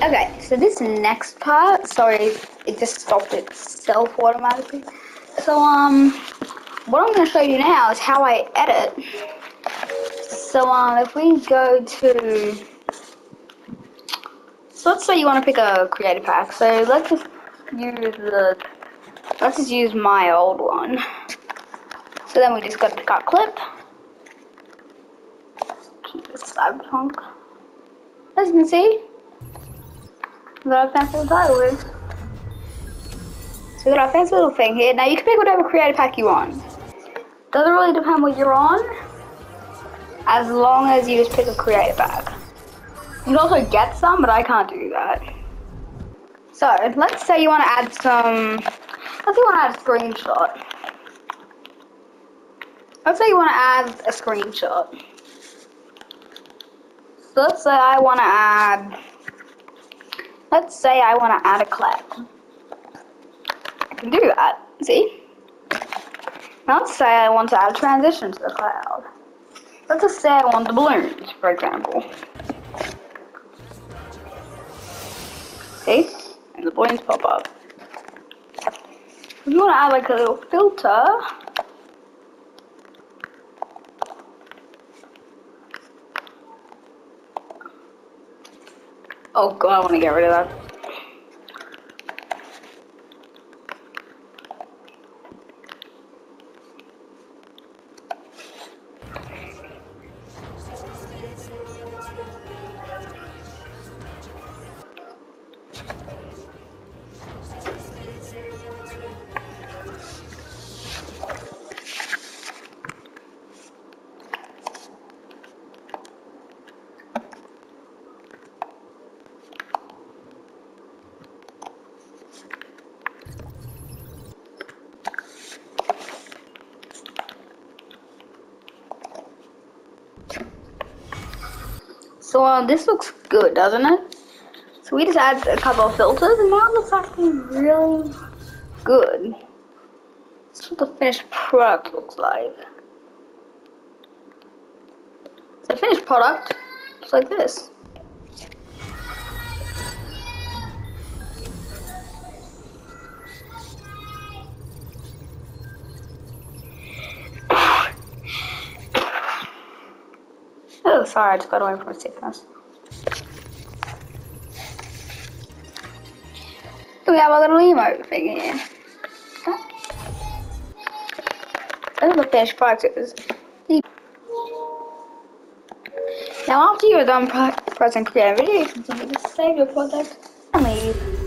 Okay, so this next part, sorry, it just stopped itself automatically. So, um, what I'm going to show you now is how I edit. So, um, if we go to, so let's say you want to pick a creative pack. So let's just use the, let's just use my old one. So then we just got to cut clip. Keep it cyberpunk. As you can see, So we got a fancy little thing here. Now you can pick whatever creative pack you want. Doesn't really depend what you're on, as long as you just pick a creative pack. You can also get some, but I can't do that. So let's say you want to add some. Let's say you want to add a screenshot. Let's say you want to add a screenshot. So let's say I want to add. Let's say I want to add a cloud. I can do that. See? Now let's say I want to add a transition to the cloud. Let's just say I want the balloons, for example. See? And the balloons pop up. If you want to add like a little filter, Oh god, I want to get rid of that. So uh, this looks good, doesn't it? So we just add a couple of filters and now it looks actually really good. That's what the finished product looks like. The finished product looks like this. Oh, sorry, I just got away from a sickness. We have a little emote thing here. This is the finished product. Now after you're done pressing create video, you can save your project and leave.